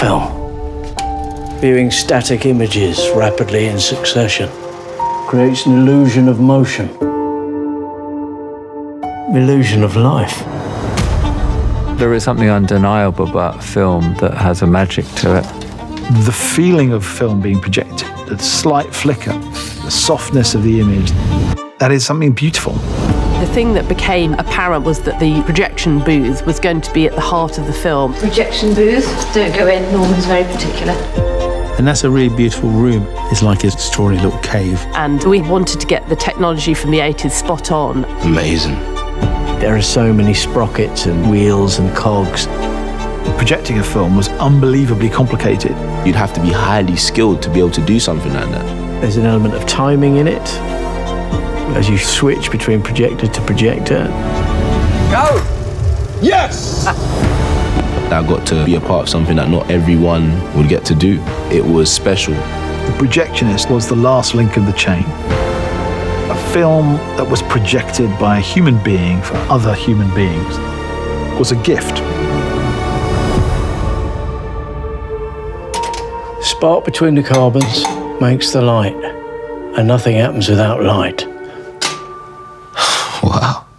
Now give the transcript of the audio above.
film. Viewing static images rapidly in succession creates an illusion of motion, illusion of life. There is something undeniable about film that has a magic to it. The feeling of film being projected, the slight flicker, the softness of the image, that is something beautiful. The thing that became apparent was that the projection booth was going to be at the heart of the film. Projection booth, don't go in, Norman's very particular. And that's a really beautiful room. It's like a extraordinary little cave. And we wanted to get the technology from the 80s spot on. Amazing. There are so many sprockets and wheels and cogs. Projecting a film was unbelievably complicated. You'd have to be highly skilled to be able to do something like that. There's an element of timing in it as you switch between projector to projector. Go! Yes! I got to be a part of something that not everyone would get to do. It was special. The projectionist was the last link of the chain. A film that was projected by a human being for other human beings was a gift. Spark between the carbons makes the light, and nothing happens without light. Wow.